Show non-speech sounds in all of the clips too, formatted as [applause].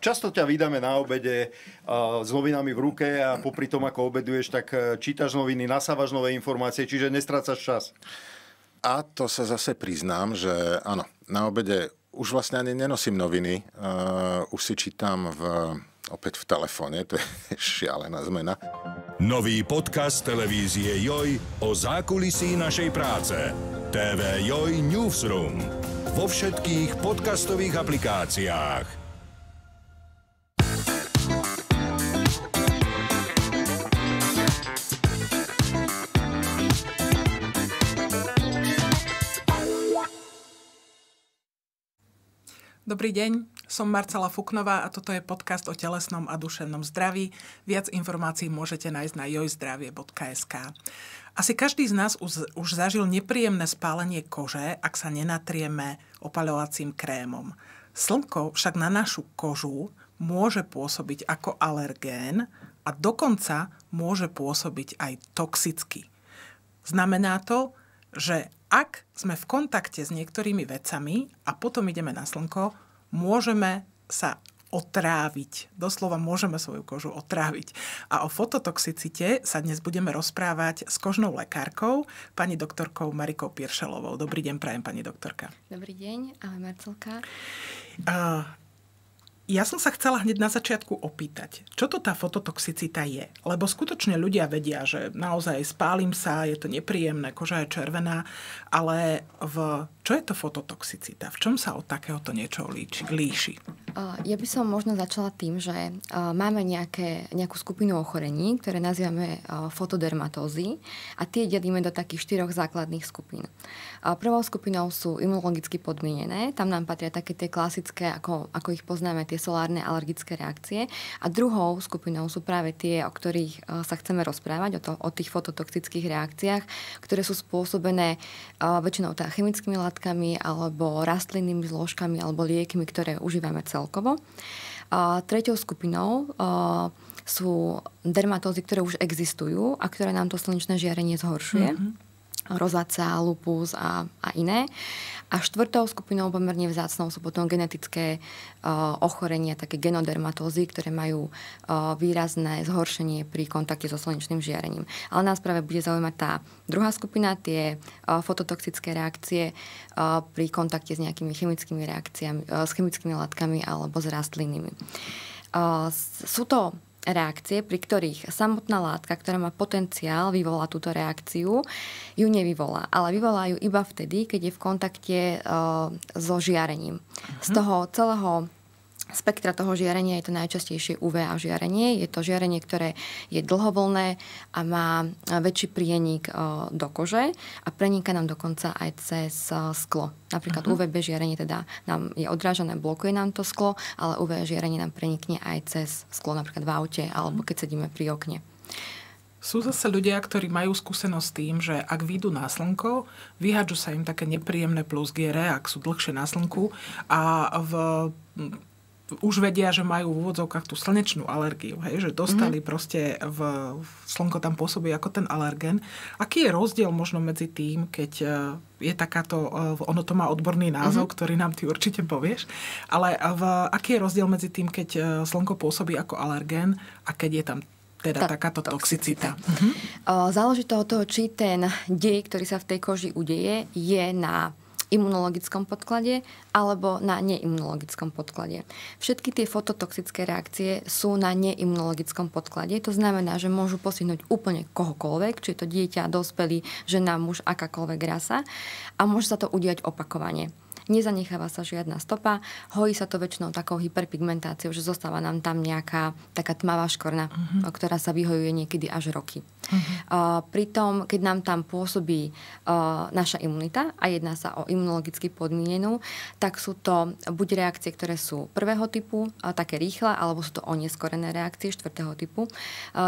Často ťa vydáme na obede uh, s novinami v ruke a popri tom, ako obeduješ, tak uh, čítaš noviny, nasávaš nové informácie, čiže nestrácaš čas. A to sa zase priznám, že áno, na obede už vlastne ani nenosím noviny, uh, už si čítam v, opäť v telefóne, to je [laughs] šialená zmena. Nový podcast televízie Joj o zákulisí našej práce. TV Joj Newsroom. Vo všetkých podcastových aplikáciách. Dobrý deň, som Marcela Fuknová a toto je podcast o telesnom a duševnom zdraví. Viac informácií môžete nájsť na jojzdravie.sk. Asi každý z nás už, už zažil nepríjemné spálenie kože, ak sa nenatrieme opaľovacím krémom. Slnko však na našu kožu môže pôsobiť ako alergén a dokonca môže pôsobiť aj toxicky. Znamená to, že ak sme v kontakte s niektorými vecami a potom ideme na slnko, môžeme sa otráviť. Doslova môžeme svoju kožu otráviť. A o fototoxicite sa dnes budeme rozprávať s kožnou lekárkou, pani doktorkou Marikou Piršelovou. Dobrý deň, prajem pani doktorka. Dobrý deň, ahoj Marcelka. Uh, ja som sa chcela hneď na začiatku opýtať, čo to tá fototoxicita je? Lebo skutočne ľudia vedia, že naozaj spálim sa, je to nepríjemné, koža je červená, ale v, čo je to fototoxicita? V čom sa od takéhoto niečo líči, líši? Ja by som možno začala tým, že máme nejaké, nejakú skupinu ochorení, ktoré nazývame fotodermatózy a tie delíme do takých štyroch základných skupín. Prvou skupinou sú imunologicky podmienené, tam nám patria také tie klasické, ako, ako ich poznáme, tie solárne alergické reakcie. A druhou skupinou sú práve tie, o ktorých sa chceme rozprávať, o, to, o tých fototoxických reakciách, ktoré sú spôsobené väčšinou tá chemickými látkami alebo rastlinnými zložkami alebo liekmi, ktoré užívame celkovo. Uh, treťou skupinou uh, sú dermatózy, ktoré už existujú a ktoré nám to slnečné žiarenie zhoršuje. Mm-hmm rozácea, lupus a, a iné. A štvrtou skupinou pomerne vzácnou sú potom genetické uh, ochorenia, také genodermatózy, ktoré majú uh, výrazné zhoršenie pri kontakte so slnečným žiarením. Ale nás práve bude zaujímať tá druhá skupina, tie uh, fototoxické reakcie uh, pri kontakte s nejakými chemickými reakciami, uh, s chemickými látkami alebo s rastlinnými. Uh, sú to reakcie, pri ktorých samotná látka, ktorá má potenciál vyvolať túto reakciu, ju nevyvolá. Ale vyvolá ju iba vtedy, keď je v kontakte uh, so žiarením. Uh-huh. Z toho celého spektra toho žiarenia je to najčastejšie UVA žiarenie. Je to žiarenie, ktoré je dlhovolné a má väčší prienik e, do kože a prenika nám dokonca aj cez e, sklo. Napríklad uh-huh. UVB žiarenie teda nám je odrážané, blokuje nám to sklo, ale UV žiarenie nám prenikne aj cez sklo, napríklad v aute alebo keď sedíme pri okne. Sú zase ľudia, ktorí majú skúsenosť s tým, že ak vyjdú na slnko, vyhadžu sa im také nepríjemné plusgiere, ak sú dlhšie na slnku a v už vedia, že majú v úvodzovkách tú slnečnú alergiu, hej, že dostali mm. proste v, v slnko tam pôsobí ako ten alergen. Aký je rozdiel možno medzi tým, keď e, je takáto, e, ono to má odborný názov, mm-hmm. ktorý nám ty určite povieš, ale v, aký je rozdiel medzi tým, keď e, slnko pôsobí ako alergén a keď je tam teda tá, takáto toxicita. Mhm. Záleží to od toho, či ten dej, ktorý sa v tej koži udeje, je na imunologickom podklade alebo na neimunologickom podklade. Všetky tie fototoxické reakcie sú na neimunologickom podklade. To znamená, že môžu postihnúť úplne kohokoľvek, či je to dieťa, dospelý, žena, muž, akákoľvek rasa a môže sa to udiať opakovane nezanecháva sa žiadna stopa, hojí sa to väčšinou takou hyperpigmentáciou, že zostáva nám tam nejaká taká tmavá škorna, uh-huh. ktorá sa vyhojuje niekedy až roky. Uh-huh. Uh, pritom, keď nám tam pôsobí naša imunita a jedná sa o imunologicky podmienenú, tak sú to buď reakcie, ktoré sú prvého typu, také rýchle, alebo sú to oneskorené reakcie štvrtého typu,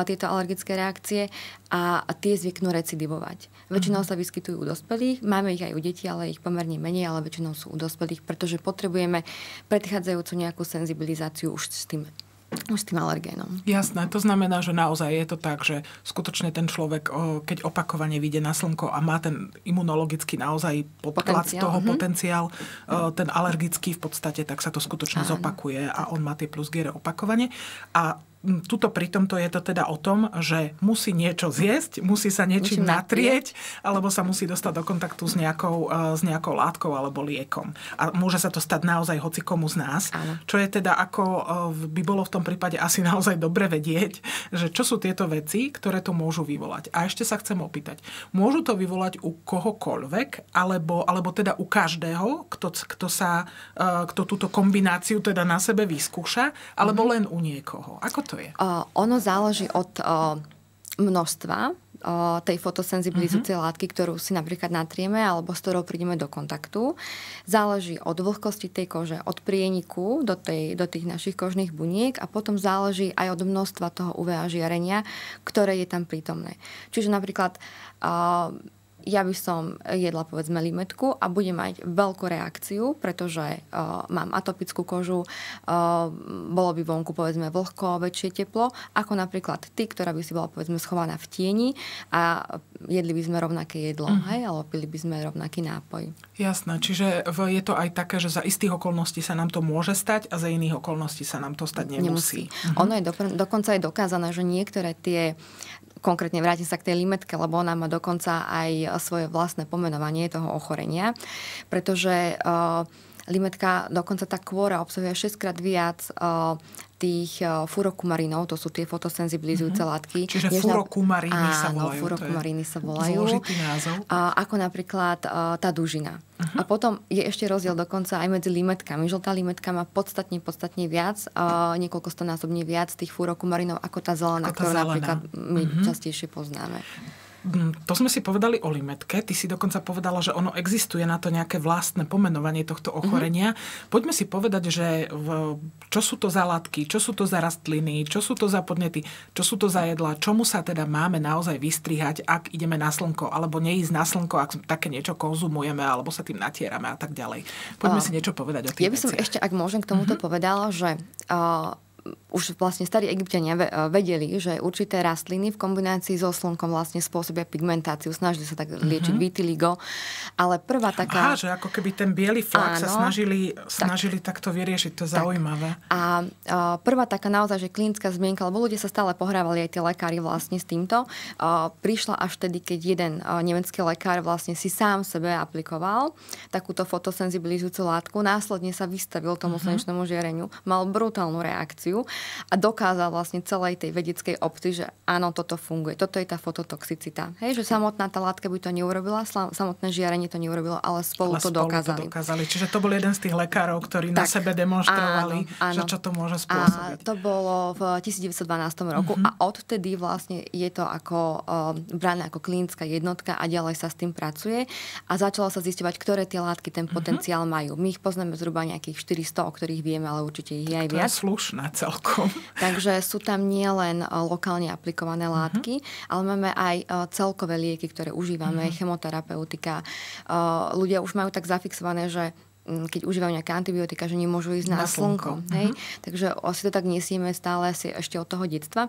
tieto alergické reakcie a tie zvyknú recidivovať. Väčšinou uh-huh. sa vyskytujú u dospelých, máme ich aj u detí, ale ich pomerne menej, ale väčšinou sú u dospelých, pretože potrebujeme predchádzajúcu nejakú senzibilizáciu už s tým Už s tým alergénom. Jasné, to znamená, že naozaj je to tak, že skutočne ten človek, keď opakovane vyjde na slnko a má ten imunologický naozaj podklad potenciál. toho, mm-hmm. potenciál, ten alergický v podstate, tak sa to skutočne Áno. zopakuje a on má tie plus opakovane. A tuto pri tomto je to teda o tom, že musí niečo zjesť, musí sa niečím natrieť, alebo sa musí dostať do kontaktu s nejakou, e, s nejakou látkou alebo liekom. A môže sa to stať naozaj hoci komu z nás. Áno. Čo je teda ako e, by bolo v tom prípade asi [laughs] naozaj dobre vedieť, že čo sú tieto veci, ktoré to môžu vyvolať. A ešte sa chcem opýtať, môžu to vyvolať u kohokoľvek, alebo, alebo teda u každého, kto, kto, sa, e, kto túto kombináciu teda na sebe vyskúša, alebo mm-hmm. len u niekoho? Ako to to je? Uh, ono záleží od uh, množstva tej fotosenzibilizujúcej uh-huh. látky, ktorú si napríklad natrieme alebo s ktorou prídeme do kontaktu. Záleží od vlhkosti tej kože, od prieniku do, tej, do tých našich kožných buniek a potom záleží aj od množstva toho UVA žiarenia, ktoré je tam prítomné. Čiže napríklad uh, ja by som jedla povedzme limetku a budem mať veľkú reakciu, pretože uh, mám atopickú kožu, uh, bolo by vonku povedzme vlhko, väčšie teplo, ako napríklad ty, ktorá by si bola povedzme schovaná v tieni a jedli by sme rovnaké jedlo, mm. hej, alebo pili by sme rovnaký nápoj. Jasné, čiže je to aj také, že za istých okolností sa nám to môže stať a za iných okolností sa nám to stať nemusí. nemusí. Mm-hmm. Ono je do, dokonca aj dokázané, že niektoré tie konkrétne vrátim sa k tej limetke, lebo ona má dokonca aj svoje vlastné pomenovanie toho ochorenia, pretože uh, limetka, dokonca tá kôra obsahuje 6 krát viac uh, tých uh, to sú tie fotosenzibilizujúce mm-hmm. látky. Čiže než furokumariny na... sa volajú. furokumariny sa volajú. Zložitý názov. Uh, ako napríklad uh, tá dužina. Uh-huh. A potom je ešte rozdiel dokonca aj medzi limetkami. Žltá limetka má podstatne, podstatne viac, uh, niekoľko stonásobne viac tých furokumarinov ako tá zelená, ako tá ktorú zelená. napríklad my uh-huh. častejšie poznáme. Mm, to sme si povedali o limetke. Ty si dokonca povedala, že ono existuje na to nejaké vlastné pomenovanie tohto mhm. ochorenia. Mm-hmm. Poďme si povedať, že v, čo sú to za látky, čo sú to za rastliny, čo sú to za podnety, čo sú to za jedla, čomu sa teda máme naozaj vystrihať, ak ideme na slnko, alebo neísť na slnko, ak také niečo konzumujeme, alebo sa tým natierame a tak ďalej. Poďme uh, si niečo povedať o tých Ja by som veciach. ešte, ak môžem, k tomuto mm-hmm. povedala, že uh, už vlastne starí egyptiania vedeli, že určité rastliny v kombinácii so slnkom vlastne spôsobia pigmentáciu. Snažili sa tak liečiť mm-hmm. vitiligo. Ale prvá taká... Aha, že ako keby ten biely flak Áno, sa snažili, snažili tak, takto vyriešiť. To je zaujímavé. A, prvá taká naozaj, že klinická zmienka, lebo ľudia sa stále pohrávali aj tie lekári vlastne s týmto, prišla až tedy, keď jeden nemecký lekár vlastne si sám sebe aplikoval takúto fotosenzibilizujúcu látku, následne sa vystavil tomu mm-hmm. slnečnému žiareniu, mal brutálnu reakciu reakciu a dokázal vlastne celej tej vedeckej obci, že áno, toto funguje. Toto je tá fototoxicita. Hej, že samotná tá látka by to neurobila, samotné žiarenie to neurobilo, ale spolu, ale to, spolu dokázali. to dokázali. Čiže to bol jeden z tých lekárov, ktorí tak, na sebe demonstrovali, áno, áno. že čo to môže spôsobiť. A to bolo v 1912 roku uh-huh. a odtedy vlastne je to ako uh, brané ako klinická jednotka a ďalej sa s tým pracuje a začalo sa zisťovať, ktoré tie látky ten mhm. potenciál uh-huh. majú. My ich poznáme zhruba nejakých 400, o ktorých vieme, ale určite ich je aj viac. To je slušné celkom. [laughs] Takže sú tam nielen e, lokálne aplikované mhm. látky, uh-huh. ale máme aj e, celkové lieky, ktoré užívame, uh-huh. chemoterapeutika. E, ľudia už majú tak zafixované, že keď užívajú nejaké antibiotika, že nemôžu ísť na, na slnko. slnko. Hej? Uh-huh. Takže si to tak nesieme stále asi ešte od toho detstva.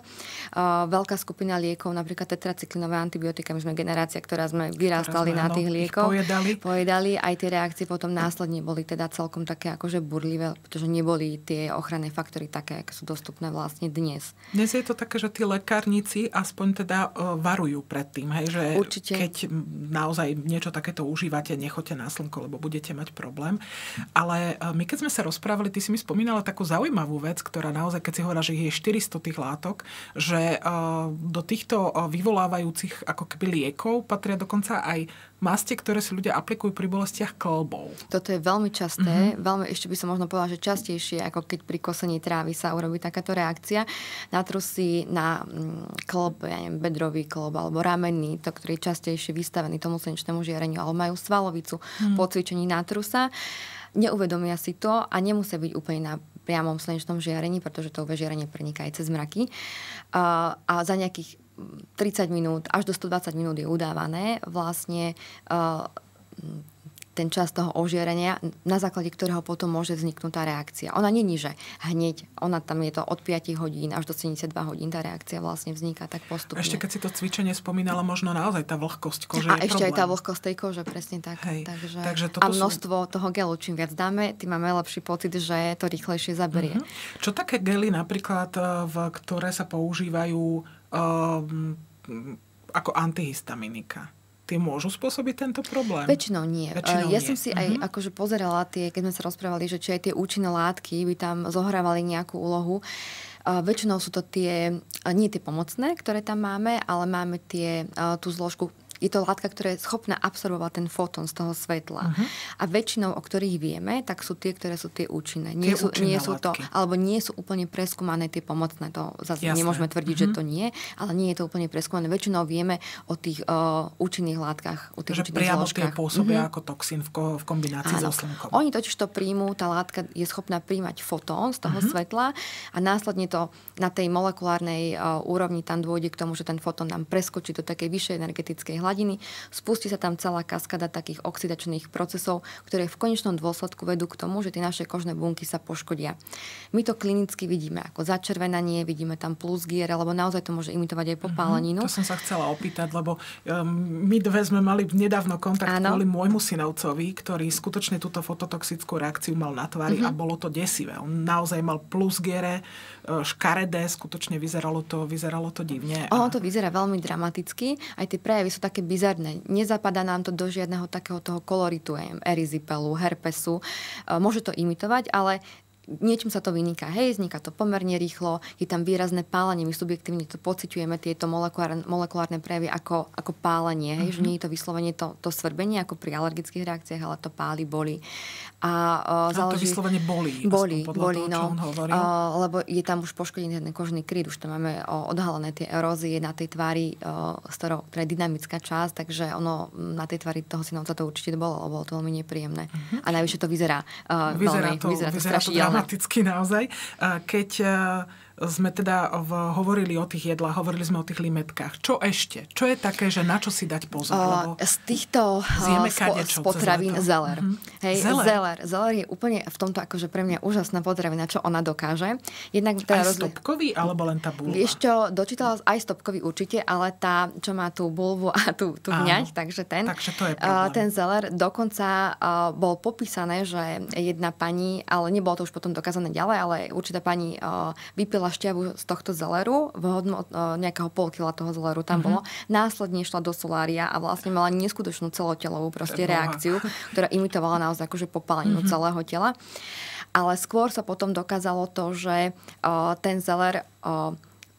Uh, veľká skupina liekov, napríklad tetracyklinové antibiotika, my sme generácia, ktorá sme vyrastali na tých liekov. Pojedali. pojedali. Aj tie reakcie potom následne boli teda celkom také akože burlivé, pretože neboli tie ochranné faktory také, ako sú dostupné vlastne dnes. Dnes je to také, že tí lekárnici aspoň teda varujú pred tým, hej, že Určite. keď naozaj niečo takéto užívate, nechoďte na slnko, lebo budete mať problém. Ale e, my keď sme sa rozprávali, ty si mi spomínala takú zaujímavú vec, ktorá naozaj, keď si hovorila, že je 400 tých látok, že e, do týchto e, vyvolávajúcich ako keby liekov patria dokonca aj maste, ktoré si ľudia aplikujú pri bolestiach klbov. Toto je veľmi časté, mm-hmm. veľmi, ešte by som možno povedala, že častejšie, ako keď pri kosení trávy sa urobí takáto reakcia. Natrusy na mm, klb, ja neviem, bedrový klb alebo ramenný, to, ktorý je častejšie vystavený tomu slnečnému žiareniu, alebo majú svalovicu mm. po cvičení natrusa neuvedomia si to a nemusia byť úplne na priamom slnečnom žiarení, pretože to UV žiarenie preniká aj cez mraky. A, a za nejakých 30 minút až do 120 minút je udávané vlastne uh, ten čas toho ožierenia, na základe ktorého potom môže vzniknúť tá reakcia. Ona není, že hneď, ona tam je to od 5 hodín až do 72 hodín, tá reakcia vlastne vzniká tak postupne. Ešte keď si to cvičenie spomínala, možno naozaj tá vlhkosť kože A je ešte problém. aj tá vlhkosť tej kože, presne tak. Hej, Takže, takže a sú- množstvo toho gelu, čím viac dáme, tým máme lepší pocit, že to rýchlejšie zaberie. Mhm. Čo také gely napríklad, e, v, ktoré sa používajú um, ako antihistaminika? Tie môžu spôsobiť tento problém? Väčšinou nie. Väčšinou ja nie. som si aj Mhm. akože pozerala tie, keď sme sa rozprávali, že či aj tie účinné látky by tam zohrávali nejakú úlohu. A väčšinou sú to tie, a nie tie pomocné, ktoré tam máme, ale máme tie, a, tú zložku je to látka, ktorá je schopná absorbovať ten fotón z toho svetla. Mhm. A väčšinou, o ktorých vieme, tak sú tie, ktoré sú tie účinné. Nie, sú, účinné nie sú to, alebo nie sú úplne preskúmané tie pomocné. To zase Jasné. nemôžeme tvrdiť, Mhm. že to nie, ale nie je to úplne preskúmané. Väčšinou vieme o tých uh, účinných látkach, o tých že účinných priamo tie pôsobia Mhm. ako toxín v, ko- v kombinácii so slnkom. Oni totiž to príjmú, tá látka je schopná príjmať fotón z toho Mhm. svetla a následne to na tej molekulárnej uh, úrovni tam dôjde k tomu, že ten fotón nám preskočí do takej vyššej energetickej hladiny, spustí sa tam celá kaskada takých oxidačných procesov, ktoré v konečnom dôsledku vedú k tomu, že tie naše kožné bunky sa poškodia. My to klinicky vidíme ako začervenanie, vidíme tam plus gier, alebo naozaj to môže imitovať aj popáleninu. To som sa chcela opýtať, lebo um, my dve sme mali nedávno kontakt Áno. kvôli môjmu synovcovi, ktorý skutočne túto fototoxickú reakciu mal na tvári Mhm. a bolo to desivé. On naozaj mal plus giere, e, škaredé, skutočne vyzeralo to, vyzeralo to divne. Ono to vyzerá veľmi dramaticky, aj tie prejavy sú také bizarné. Nezapadá nám to do žiadneho takého toho koloritu, erizipelu, herpesu. E, Môže to imitovať, ale niečím sa to vyniká. Hej, vzniká to pomerne rýchlo, je tam výrazné pálenie, my subjektívne to pociťujeme, tieto molekulárne, molekulárne prejavy ako, ako pálenie, hej, že nie je to vyslovene to, to svrbenie ako pri alergických reakciách, ale to páli, boli. A, uh, to záleží... vyslovene bolí, Boli, podľa boli, toho, no. Uh, lebo je tam už poškodený ten kožný kryt, už tam máme o, odhalené tie erózie na tej tvári, uh, z ktorou, ktorá je dynamická časť, takže ono na tej tvári toho synovca to určite bolo, bolo to veľmi nepríjemné. A najvyššie to vyzerá, uh, Vyzerá veľmi, to, vyzerá to vyzerá to strašidelne. Dramaticky naozaj. Keď sme teda v, hovorili o tých jedlách, hovorili sme o tých limetkách. Čo ešte? Čo je také, že na čo si dať pozor? Uh, z týchto spotravín leto. zeler. Mhm. Hej, Zeler. zeler. Zeler je úplne v tomto akože pre mňa úžasná potravina, čo ona dokáže. Jednak Aj rozli- stopkový, alebo len tá bulva? Vieš čo, dočítala aj stopkový určite, ale tá, čo má tú bulvu a tú, tú vňať, takže ten, Takže to je problém. ten zeler dokonca uh, bol popísané, že jedna pani, ale nebolo to už potom dokázané ďalej, ale určitá pani uh, vypila šťavu z tohto zeleru, v hodno, nejakého pol kila toho zeleru tam Mhm. bolo, následne šla do solária a vlastne mala neskutočnú celotelovú proste reakciu, ktorá imitovala naozaj akože popáleninu celého tela. Ale skôr sa potom dokázalo to, že uh, ten zeler uh,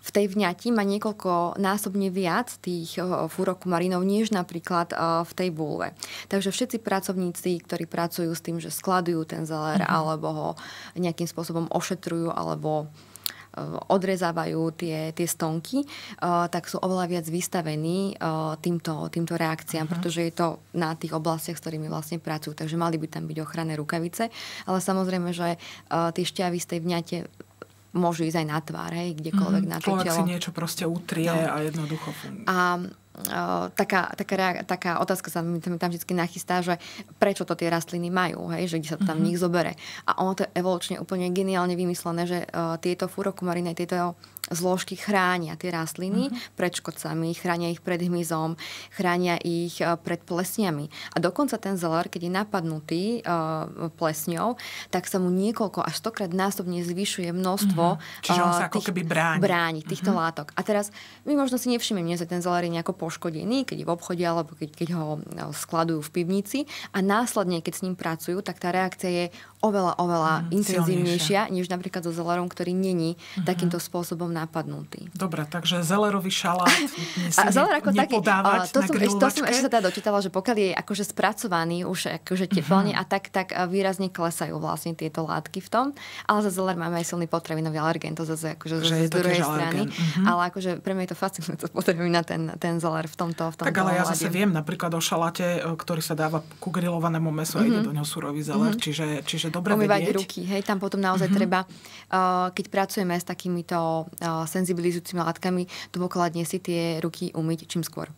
v tej vňati má niekoľko násobne viac tých furokumarínov, než napríklad v tej bulve. Takže všetci pracovníci, ktorí pracujú s tým, že skladujú ten zeler Mhm. alebo ho nejakým spôsobom ošetrujú alebo odrezávajú tie, tie stonky, uh, tak sú oveľa viac vystavení uh, týmto, týmto reakciám, pretože je to na tých oblastiach, s ktorými vlastne pracujú. Takže mali by tam byť ochranné rukavice. Ale samozrejme, že tie šťavy z tej vňate môžu ísť aj na tvár, hej, kdekoľvek na to. Človek si niečo proste utrie No. a jednoducho funguje. A taká, taká, taká otázka sa mi tam, tam vždy nachystá, že prečo to tie rastliny majú, hej, že kde sa to tam v nich zobere. A ono to je evolučne úplne geniálne vymyslené, že uh, tieto furokumariny, tieto zložky chránia tie rastliny pred škodcami, chránia ich pred hmyzom, chránia ich uh, pred plesniami. A dokonca ten zeler, keď je napadnutý uh, plesňou, tak sa mu niekoľko až stokrát násobne zvyšuje množstvo Čiže on sa ako keby bráni. bráni týchto látok. A teraz my možno si nevšimneme, že ten zeler je nejako poškodený, keď je v obchode alebo keď, keď ho no, skladujú v pivnici a následne, keď s ním pracujú, tak tá reakcia je oveľa, oveľa Mm, intenzívnejšia, než napríklad so zelerom, ktorý není takýmto spôsobom napadnutý. Dobre, takže zelerový šalát A zeler ako taký, to, som, ešte, to som ešte sa teda dočítala, že pokiaľ je akože spracovaný už akože teplne a tak, tak výrazne klesajú vlastne tieto látky v tom. Ale za zeler máme aj silný potravinový alergén, to zase akože Že z, z druhej strany. mhm. Ale akože pre mňa je to fascinujúce [laughs] potrebujúca ten, ten zeler v tomto, v tomto Tak ale ja zase viem napríklad o šalate, e, ktorý sa dáva ku grillovanému mesu a ide do ňoho surový zeler, čiže, čiže dobre. Umývať vedieť. ruky, hej, tam potom naozaj treba, uh, keď pracujeme s takýmito uh, senzibilizujúcimi látkami, dôkladne si tie ruky umyť čím skôr.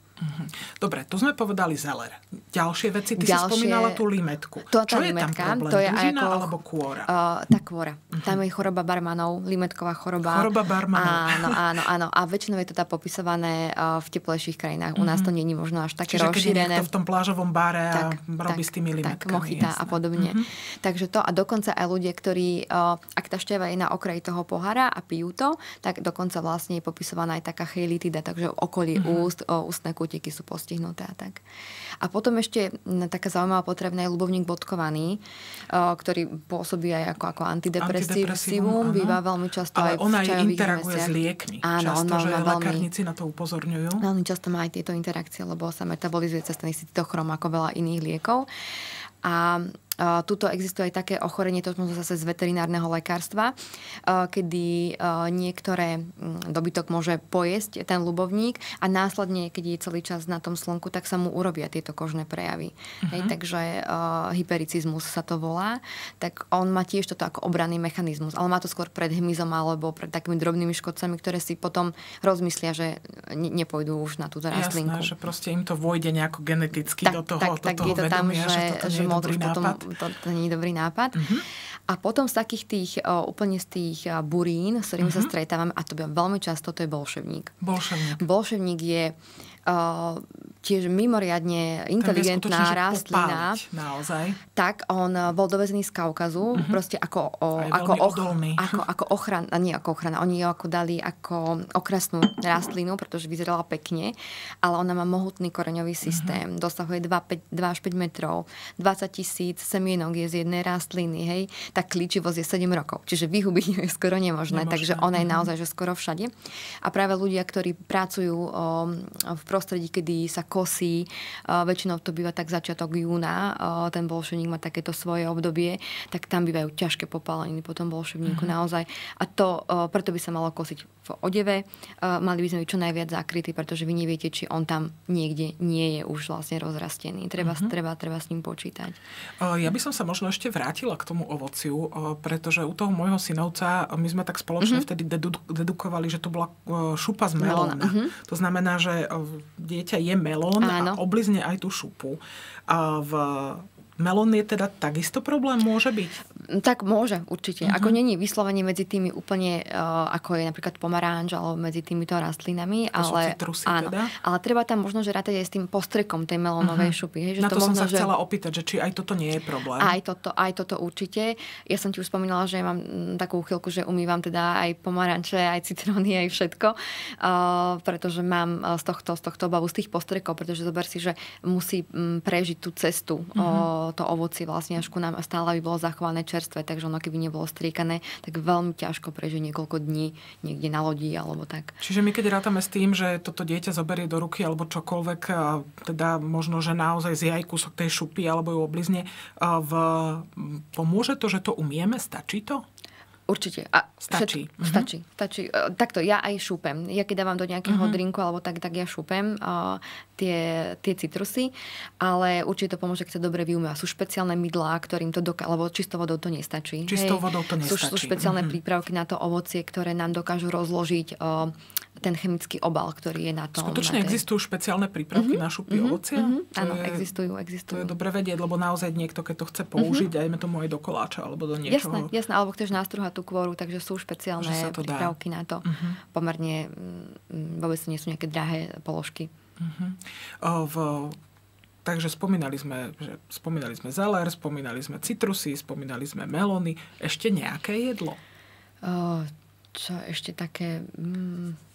Dobre, tu sme povedali zeler. Ďalšie veci, ty Ďalšie- si spomínala tú limetku. To Čo je tam limetka, problém? to je Dužina ako- alebo kôra? Uh, tá kôra. Uh-huh. Tam je choroba barmanov, limetková choroba. Choroba barmanov. Áno, áno, áno. A väčšinou je to tá popisované uh, v teplejších krajinách. U nás to není možno až také Čiže rozšírené. niekto v tom plážovom bare a robí s tými limetkami. Tak, mochita a podobne. Mm-hmm. Takže to a dokonca aj ľudia, ktorí, uh, ak tá šťava je na okraji toho pohára a pijú to, tak dokonca vlastne je popisovaná aj taká cheilitida, takže okolí mm-hmm. úst, o, ústne kútiky sú postihnuté a tak. A potom ešte taká zaujímavá potrebná je ľubovník bodkovaný, uh, ktorý pôsobí aj ako, ako Antidepresívum, býva veľmi často Ale aj v ona čajových interaguje s zmesiach. liekmi. Áno, Často, on má, že veľmi, lekárnici na to upozorňujú. Veľmi často má aj tieto interakcie, lebo sa metabolizuje cez ten istý cytochrom ako veľa iných liekov. A tuto existuje aj také ochorenie, to možno zase z veterinárneho lekárstva, kedy niektoré mm, dobytok môže pojesť ten ľubovník a následne, keď je celý čas na tom slnku, tak sa mu urobia tieto kožné prejavy. Uh-huh. Hej, takže hypericizmus sa to volá. Tak on má tiež toto ako obranný mechanizmus, ale má to skôr pred hmyzom alebo pred takými drobnými škodcami, ktoré si potom rozmyslia, že ne- nepôjdu už na túto rastlinku. Jasné, že proste im to vôjde nejako geneticky do toho, tak, do tak toho je to tam, vedomia, že, že, že už potom. To, to nie je dobrý nápad. Uh-huh. A potom z takých tých, úplne z tých burín, s ktorými uh-huh. sa stretávame, a to býva veľmi často, to je bolševník. Bolševník. Bolševník je uh, tiež mimoriadne inteligentná rastlina. popáliť, Naozaj. Tak on eh, bol dovezený z Kaukazu, uh-huh. proste ako, o, ako, odolný. ako, ako ochrana, nie ako ochrana, oni ju ako dali ako okrasnú rastlinu, pretože vyzerala pekne, ale ona má mohutný koreňový systém, uh-huh. dosahuje 2, 5, 2 až 5 metrov, 20 tisíc semienok je z jednej rastliny, hej, tá klíčivosť je 7 rokov, čiže vyhubiť je skoro nemožné, Nemožné. takže ona je Mhm. naozaj že skoro všade. A práve ľudia, ktorí pracujú o, v prostredí, kedy sa kosí, väčšinou to býva tak začiatok júna, ten bolševník má takéto svoje obdobie, tak tam bývajú ťažké popáleniny po tom bolševníku Mhm. naozaj. A to preto by sa malo kosiť v odeve. Mali by sme byť čo najviac zakrytí, pretože vy neviete, či on tam niekde nie je už vlastne rozrastený. Treba, Mhm. treba, treba s ním počítať. Ja by som sa možno ešte vrátila k tomu ovociu, pretože u toho môjho synovca my sme tak spoločne vtedy dedu- dedukovali, že to bola šupa z melóna. Mhm. To znamená, že dieťa je melón Áno. a oblizne aj tú šupu. A v melón je teda takisto problém, môže byť? Tak môže, určite. Mhm. Uh-huh. Ako není vyslovene medzi tými úplne, uh, ako je napríklad pomaranč, alebo medzi týmito rastlinami, To ale, citrusy áno, teda? ale treba tam možno, že rátať aj s tým postrekom tej melónovej uh-huh. šupy. Hej, že Mhm. Na to, som možno, sa že... chcela opýtať, že či aj toto nie je problém. Aj toto, aj toto určite. Ja som ti už spomínala, že mám mm, takú chvíľku, že umývam teda aj pomaranče, aj citróny, aj všetko, uh, pretože mám uh, z tohto, z tohto obavu, z tých postrekov, pretože zober si, že musí mm, prežiť tú cestu, Mhm. uh, to ovocie vlastne až ku nám stále by bolo zachované čerstvé, takže ono keby nebolo striekané, tak veľmi ťažko prežije niekoľko dní niekde na lodi alebo tak. Čiže my keď rátame s tým, že toto dieťa zoberie do ruky alebo čokoľvek, teda možno, že naozaj zje aj kúsok tej šupy alebo ju oblizne, v, pomôže to, že to umieme? Stačí to? Určite. A Stačí. Všetko, Mhm. Stačí. Stačí. E, Takto, ja aj šúpem. Ja keď dávam do nejakého Mhm. drinku alebo tak, tak ja šúpem tie, tie citrusy, ale určite to pomôže, keď sa dobre vyumýva. Sú špeciálne mydlá, ktorým to dokáže, lebo čistou vodou to nestačí. Čistou vodou to Sú, sú nestačí. špeciálne Mhm. prípravky na to ovocie, ktoré nám dokážu rozložiť uh, ten chemický obal, ktorý je na tom. Skutočne na tej- existujú špeciálne prípravky na šupy ovocia? Mhm, To Áno, je- existujú, To existujú. je dobre vedieť, lebo naozaj niekto, keď to chce použiť, dajme tomu aj do koláča alebo do Jasné, niečoho. jasné, alebo chceš nastruhať tú kôru, takže sú špeciálne to dá. prípravky na to. Mhm. Pomerne mm, vôbec nie sú nejaké drahé položky. O, v, takže spomínali sme, že spomínali sme zeler, spomínali sme citrusy, spomínali sme melóny. Ešte nejaké jedlo? O, čo ešte také... Mm,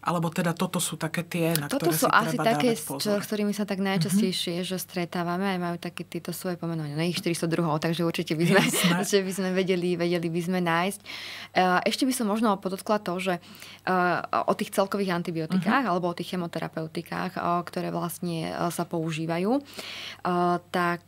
Alebo teda toto sú také tie, na toto ktoré sú si asi treba také, pozor. čo, s ktorými sa tak najčastejšie že stretávame a majú také tieto svoje pomenovania. Na ich 400 druhov, takže určite by sme, [laughs] že by sme vedeli, vedeli by sme nájsť. Uh, Ešte by som možno podotkla to, že uh, o tých celkových antibiotikách alebo o tých chemoterapeutikách, uh, ktoré vlastne sa používajú, tak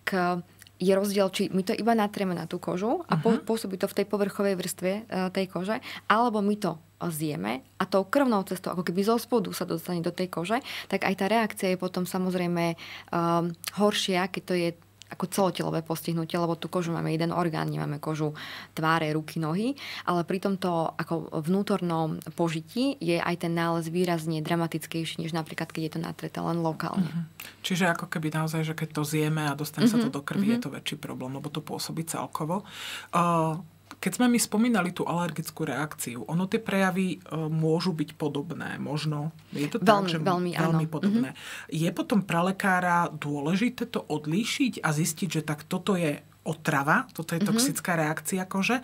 je rozdiel, či my to iba natrieme na tú kožu a po, pôsobí to v tej povrchovej vrstve e, tej kože, alebo my to zjeme a tou krvnou cestou, ako keby zo spodu sa dostane do tej kože, tak aj tá reakcia je potom samozrejme um, horšia, keď to je ako celotelové postihnutie, lebo tú kožu máme jeden orgán, nemáme kožu tváre, ruky, nohy, ale pri tomto ako vnútornom požití je aj ten nález výrazne dramatickejší, než napríklad, keď je to natreté len lokálne. Uh-huh. Čiže ako keby naozaj, že keď to zjeme a dostane uh-huh. sa to mhm. do krvi, uh-huh. je to väčší problém, lebo to pôsobí celkovo. Uh, keď sme mi spomínali tú alergickú reakciu, ono tie prejavy e, môžu byť podobné, možno. Je to veľmi, tak, že veľmi, veľmi áno. podobné. Mm-hmm. Je potom pre lekára dôležité to odlíšiť a zistiť, že tak toto je otrava, toto je mm-hmm. toxická reakcia kože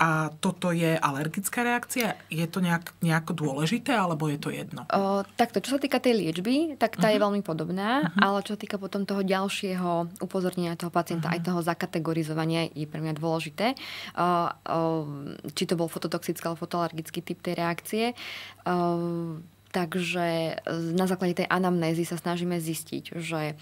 a toto je alergická reakcia. Je to nejak, nejako dôležité alebo je to jedno? O, takto, čo sa týka tej liečby, tak tá mm-hmm. je mhm. veľmi podobná, mm-hmm. ale čo sa týka potom toho ďalšieho upozornenia toho pacienta, mm-hmm. aj toho zakategorizovania je pre mňa dôležité. O, o, či to bol fototoxický alebo fotoalergický typ tej reakcie. O, takže na základe tej anamnézy sa snažíme zistiť, že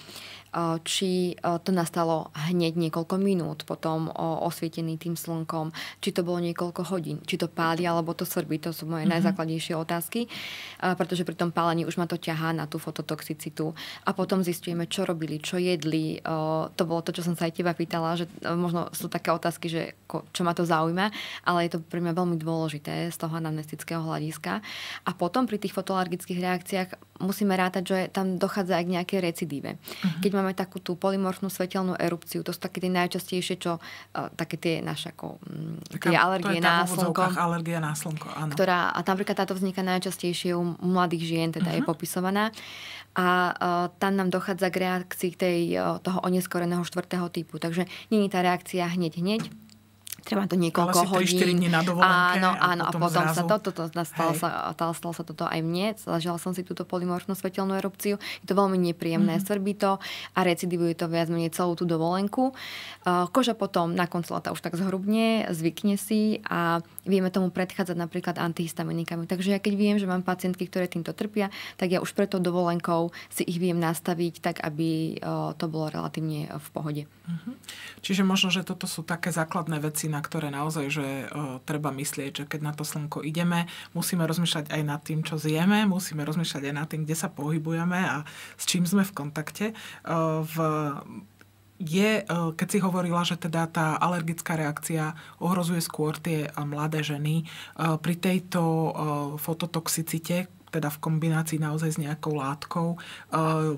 či to nastalo hneď niekoľko minút, potom osvietený tým slnkom, či to bolo niekoľko hodín, či to páli alebo to srbí, to sú moje mm-hmm. najzákladnejšie otázky, pretože pri tom pálení už ma to ťahá na tú fototoxicitu. A potom zistujeme, čo robili, čo jedli. To bolo to, čo som sa aj teba pýtala, že možno sú také otázky, že čo ma to zaujíma, ale je to pre mňa veľmi dôležité z toho anamnestického hľadiska. A potom pri tých fotoalergických reakciách musíme rátať, že tam dochádza aj k nejakej recidíve. Uh-huh. Keď máme takú tú polymorfnú svetelnú erupciu, to sú také tie najčastejšie, čo uh, také tie naše ako, tie Taká, alergie na slnko. Alergia na slnko, áno. Ktorá, a napríklad táto vzniká najčastejšie u mladých žien, teda uh-huh. je mhm. popisovaná. A uh, tam nám dochádza k reakcii tej, uh, toho oneskoreného štvrtého typu. Takže je tá reakcia hneď hneď, Treba to niekoľko hodín. dní na Áno, áno, a potom, a potom zrazu... sa to, to, to stalo, sa, stalo sa toto aj mne. Zažila som si túto polymorfnú svetelnú erupciu. Je to veľmi nepríjemné, mm-hmm. svrbí to a recidivuje to viac menej celú tú dovolenku. Koža potom na konci leta už tak zhrubne, zvykne si a vieme tomu predchádzať napríklad antihistaminikami. Takže ja keď viem, že mám pacientky, ktoré týmto trpia, tak ja už preto dovolenkou si ich viem nastaviť tak, aby to bolo relatívne v pohode. Mm-hmm. Čiže možno, že toto sú také základné veci, na ktoré naozaj že, uh, treba myslieť, že keď na to slnko ideme, musíme rozmýšľať aj nad tým, čo zjeme, musíme rozmýšľať aj nad tým, kde sa pohybujeme a s čím sme v kontakte. Uh, v je, keď si hovorila, že teda tá alergická reakcia ohrozuje skôr tie mladé ženy, pri tejto fototoxicite, teda v kombinácii naozaj s nejakou látkou. Uh,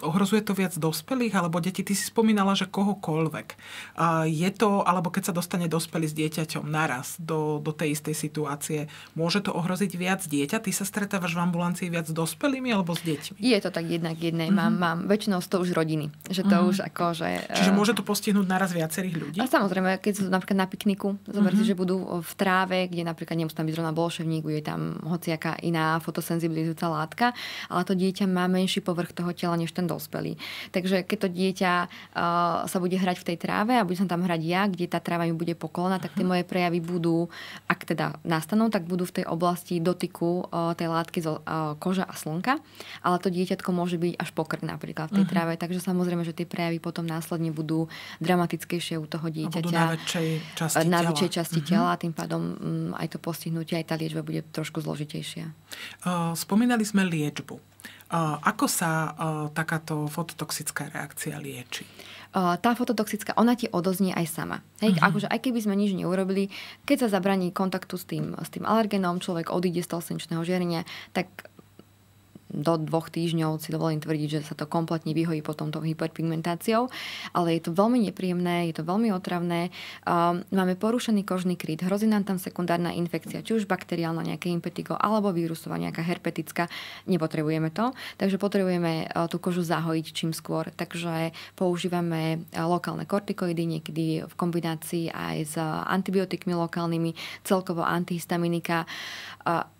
ohrozuje to viac dospelých alebo deti? Ty si spomínala, že kohokoľvek. Uh, je to, alebo keď sa dostane dospelý s dieťaťom naraz do, do tej istej situácie, môže to ohroziť viac dieťa? Ty sa stretávaš v ambulancii viac s dospelými alebo s deťmi? Je to tak jednak jednej. Mm-hmm. Mám, mám väčšinou to už rodiny. Že to mm-hmm. už ako, že... Čiže môže to postihnúť naraz viacerých ľudí? A samozrejme, keď sú napríklad na pikniku, zoberte, mm-hmm. že budú v tráve, kde napríklad nemusí tam byť zrovna bolševník, bude tam hociaká iná fotosenzibilizujúca látka, ale to dieťa má menší povrch toho tela než ten dospelý. Takže keď to dieťa uh, sa bude hrať v tej tráve a budem tam hrať ja, kde tá tráva mi bude pokolená, tak tie moje prejavy budú, ak teda nastanú, tak budú v tej oblasti dotyku uh, tej látky zo uh, koža a slnka, ale to dieťatko môže byť až pokrk napríklad v tej uh-huh. tráve, takže samozrejme, že tie prejavy potom následne budú dramatickejšie u toho dieťaťa. na väčšej časti na väčšej časti uh-huh. tela a tým pádom um, aj to postihnutie, aj tá liečba bude trošku zložitejšia. Uh, spomínali sme liečbu. Ako sa takáto fototoxická reakcia lieči? tá fototoxická, ona ti odoznie aj sama. Hej, uh-huh. akože aj keby sme nič neurobili, keď sa zabraní kontaktu s tým, s tým alergenom, človek odíde z toho slnečného žiarenia, tak do dvoch týždňov si dovolím tvrdiť, že sa to kompletne vyhojí potom tou hyperpigmentáciou, ale je to veľmi nepríjemné, je to veľmi otravné. Um, máme porušený kožný kryt, hrozí nám tam sekundárna infekcia, či už bakteriálna, nejaké impetigo, alebo vírusová, nejaká herpetická. Nepotrebujeme to, takže potrebujeme uh, tú kožu zahojiť čím skôr. Takže používame uh, lokálne kortikoidy, niekedy v kombinácii aj s antibiotikmi lokálnymi, celkovo antihistaminika.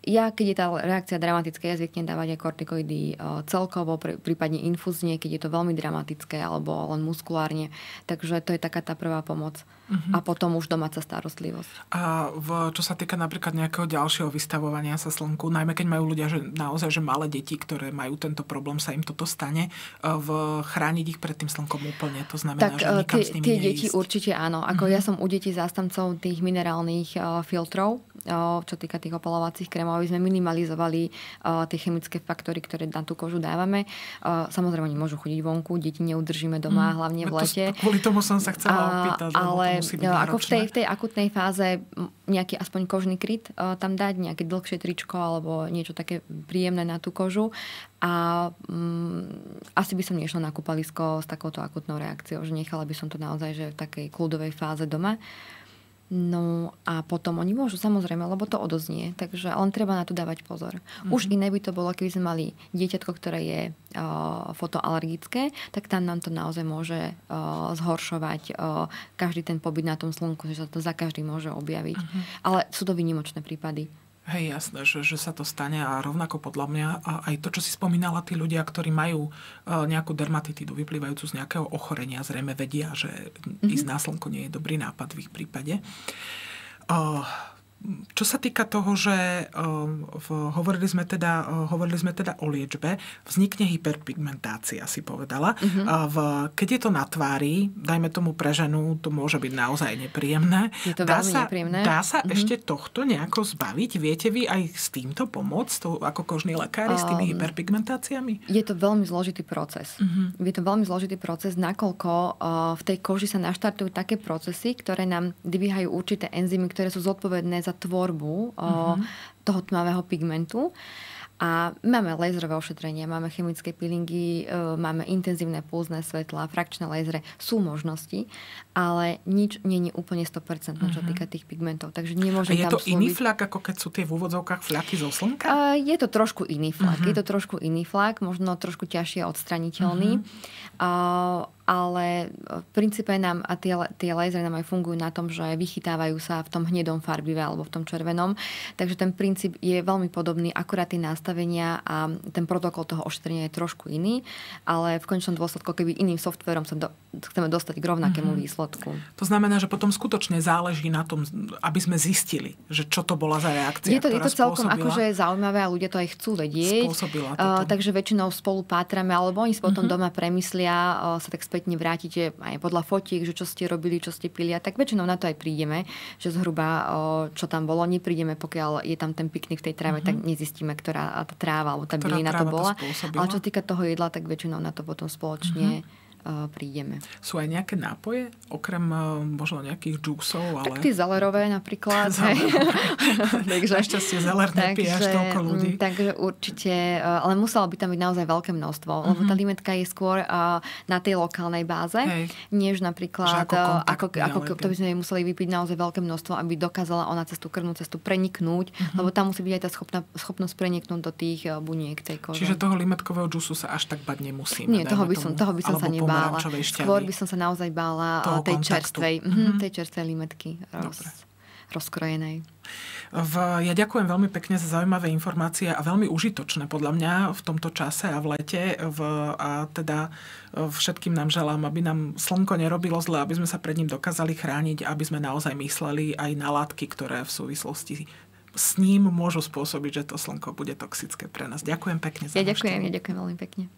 Ja, keď je tá reakcia dramatická, ja zvyknem dávať aj kortikoidy celkovo, prípadne infúzne, keď je to veľmi dramatické alebo len muskulárne. Takže to je taká tá prvá pomoc. Uh-huh. A potom už domáca starostlivosť. A v, čo sa týka napríklad nejakého ďalšieho vystavovania sa slnku, najmä keď majú ľudia, že naozaj, že malé deti, ktoré majú tento problém, sa im toto stane, v chrániť ich pred tým slnkom úplne. To znamená, tak, že nikam tie, s nimi tie neísť. deti určite áno. Ako uh-huh. ja som u detí zástancov tých minerálnych uh, filtrov, uh, čo týka tých opalovacích krémov aby sme minimalizovali uh, tie chemické faktory, ktoré na tú kožu dávame. Uh, samozrejme, oni môžu chodiť vonku, deti neudržíme doma, mm, hlavne v lete. To, kvôli tomu som sa chcela opýtať. Ale to ako v tej, v tej akutnej fáze nejaký aspoň kožný kryt uh, tam dať, nejaké dlhšie tričko alebo niečo také príjemné na tú kožu. A um, asi by som nešla na kúpalisko s takouto akutnou reakciou, že nechala by som to naozaj že v takej kľudovej fáze doma. No a potom oni môžu, samozrejme, lebo to odoznie, takže len treba na to dávať pozor. Mm-hmm. Už iné by to bolo, keby sme mali dieťatko, ktoré je uh, fotoalergické, tak tam nám to naozaj môže uh, zhoršovať uh, každý ten pobyt na tom slnku, že sa to za každý môže objaviť. Mm-hmm. Ale sú to výnimočné prípady. Hej, jasné, že, že sa to stane a rovnako podľa mňa a aj to, čo si spomínala, tí ľudia, ktorí majú uh, nejakú dermatitidu vyplývajúcu z nejakého ochorenia, zrejme vedia, že mm-hmm. ísť na slnko nie je dobrý nápad v ich prípade. Uh, čo sa týka toho, že um, v, hovorili, sme teda, uh, hovorili sme teda o liečbe, vznikne hyperpigmentácia, si povedala. Uh-huh. V, keď je to na tvári, dajme tomu pre ženu, to môže byť naozaj nepríjemné. Je to dá veľmi sa, nepríjemné. Dá sa uh-huh. ešte tohto nejako zbaviť? Viete vy aj s týmto pomôcť, to, ako kožní lekári, um, s tými hyperpigmentáciami? Je to veľmi zložitý proces. Uh-huh. Je to veľmi zložitý proces, nakoľko uh, v tej koži sa naštartujú také procesy, ktoré nám dvíhajú určité enzymy, ktoré sú zodpovedné za za tvorbu mm-hmm. toho tmavého pigmentu. A máme laserové ošetrenie, máme chemické peelingy, máme intenzívne pulzné svetla, frakčné lasery, sú možnosti, ale nič je úplne 100%, mm-hmm. čo mhm. týka tých pigmentov. Takže nemôžem A je tam to slúbiť... iný flak, ako keď sú tie v úvodzovkách fľaky zo slnka? Je to trošku iný flak. Mm-hmm. Je to trošku iný flak, možno trošku ťažšie odstraniteľný. Mm-hmm. Ale v princípe nám, a tie, tie lasery nám aj fungujú na tom, že vychytávajú sa v tom hnedom farbive alebo v tom červenom. Takže ten princíp je veľmi podobný, akurát tie nastavenia a ten protokol toho ošetrenia je trošku iný, ale v končnom dôsledku, keby iným softverom sa do, chceme dostať k rovnakému mm-hmm. výsledku. To znamená, že potom skutočne záleží na tom, aby sme zistili, že čo to bola za reakcia, Je to, je to celkom akože zaujímavé a ľudia to aj chcú vedieť. Uh, takže väčšinou spolu pátrame, alebo oni si potom mm-hmm. doma premyslia, uh, sa tak späť spätne vrátite aj podľa fotiek, že čo ste robili, čo ste pili a tak väčšinou na to aj prídeme, že zhruba čo tam bolo, neprídeme, pokiaľ je tam ten piknik v tej tráve, mm-hmm. tak nezistíme, ktorá tá tráva alebo tá bylina to bola. To Ale čo týka toho jedla, tak väčšinou na to potom spoločne mm-hmm prídeme. Sú aj nejaké nápoje, okrem možno nejakých džúsov? Ale... Tak tie zelerové napríklad. [laughs] [laughs] takže, Našťastie zeler nepije až toľko ľudí. Mm, takže určite, ale muselo by tam byť naozaj veľké množstvo, uh-huh. lebo tá mhm. limetka je skôr na tej lokálnej báze, Hej. než napríklad, ako, ako, ako to by sme museli vypiť naozaj veľké množstvo, aby dokázala ona cez tú krvnú cestu preniknúť, uh-huh. lebo tam musí byť aj tá schopná, schopnosť preniknúť do tých buniek tej kože. Čiže toho limetkového džusu sa až tak bať nemusíme. Nie, toho by som, toho by som sa nebala bála. Skôr by som sa naozaj bála tej čerstvej, mm-hmm. tej čerstvej limetky roz, rozkrojenej. V, ja ďakujem veľmi pekne za zaujímavé informácie a veľmi užitočné podľa mňa v tomto čase a v lete. V, a teda eh, všetkým nám želám, aby nám slnko nerobilo zle, aby sme sa pred ním dokázali chrániť, aby sme naozaj mysleli aj na látky, ktoré v súvislosti s ním môžu spôsobiť, že to slnko bude toxické pre nás. Ďakujem pekne za Ja ďakujem, ja ďakujem veľmi pekne.